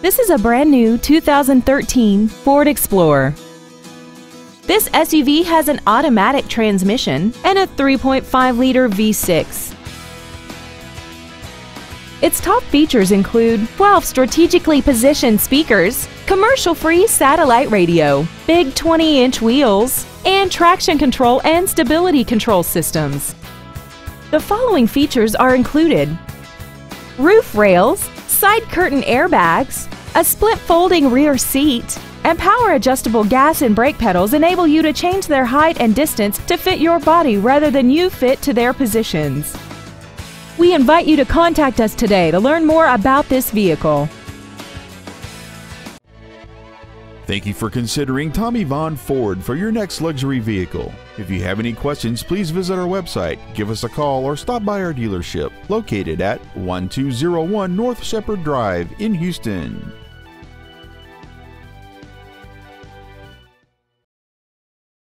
This is a brand new 2013 Ford Explorer. This SUV has an automatic transmission and a 3.5-liter V6. Its top features include 12 strategically positioned speakers, commercial-free satellite radio, big 20-inch wheels, and traction control and stability control systems. The following features are included roof rails, side curtain airbags, a split folding rear seat, and power adjustable gas and brake pedals enable you to change their height and distance to fit your body rather than you fit to their positions. We invite you to contact us today to learn more about this vehicle. Thank you for considering Tommie Vaughn Ford for your next luxury vehicle. If you have any questions, please visit our website, give us a call, or stop by our dealership located at 1201 North Shepherd Drive in Houston.